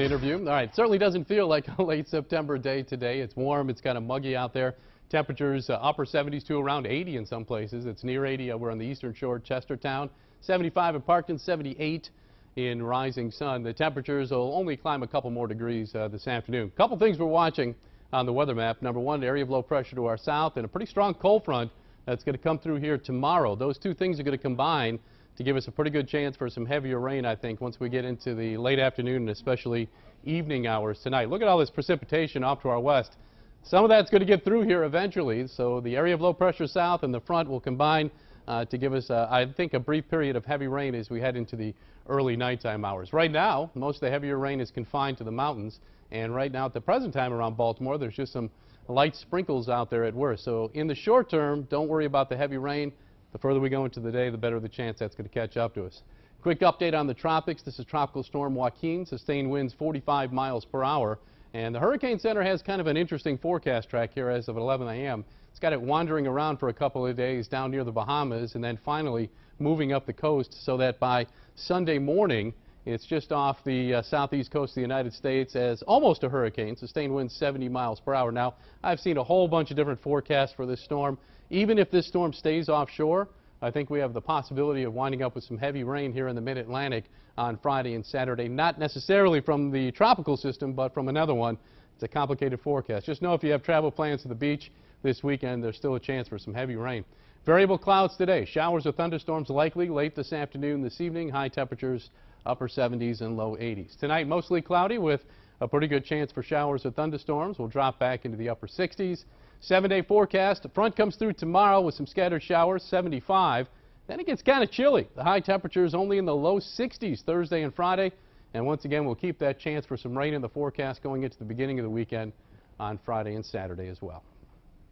an interview. All right, certainly doesn't feel like a late September day today. It's warm, it's kind of muggy out there. Temperatures uh, upper 70s to around 80 in some places. It's near 80 over on the eastern shore, Chestertown. 75 in Parkton, 78 in Rising Sun. The temperatures will only climb a couple more degrees uh, this afternoon. Couple things we're watching on the weather map. Number one, area of low pressure to our south and a pretty strong cold front that's going to come through here tomorrow. Those two things are going to combine to give us a pretty good chance for some heavier rain, I think, once we get into the late afternoon and especially evening hours tonight. Look at all this precipitation off to our west. Some of that's going to get through here eventually, so the area of low pressure south and the front will combine uh, to give us, uh, I think, a brief period of heavy rain as we head into the early nighttime hours. Right now, most of the heavier rain is confined to the mountains, and right now at the present time around Baltimore, there's just some light sprinkles out there at worst. So in the short term, don't worry about the heavy rain. The further we go into the day, the better the chance that's going to catch up to us. Quick update on the tropics. This is Tropical Storm Joaquin. Sustained winds 45 miles per hour. And the Hurricane Center has kind of an interesting forecast track here as of 11 a.m. It's got it wandering around for a couple of days down near the Bahamas and then finally moving up the coast so that by Sunday morning it's just off the uh, southeast coast of the United States as almost a hurricane, sustained winds 70 miles per hour. Now, I've seen a whole bunch of different forecasts for this storm. Even if this storm stays offshore, I think we have the possibility of winding up with some heavy rain here in the mid-Atlantic on Friday and Saturday, not necessarily from the tropical system, but from another one. It's a complicated forecast. Just know if you have travel plans to the beach this weekend, there's still a chance for some heavy rain. Variable clouds today. Showers or thunderstorms likely late this afternoon, this evening. High temperatures upper 70s and low 80s. Tonight, mostly cloudy with a pretty good chance for showers or thunderstorms. We'll drop back into the upper 60s. Seven-day forecast. The front comes through tomorrow with some scattered showers, 75. Then it gets kind of chilly. The high temperature is only in the low 60s Thursday and Friday. And once again, we'll keep that chance for some rain in the forecast going into the beginning of the weekend on Friday and Saturday as well.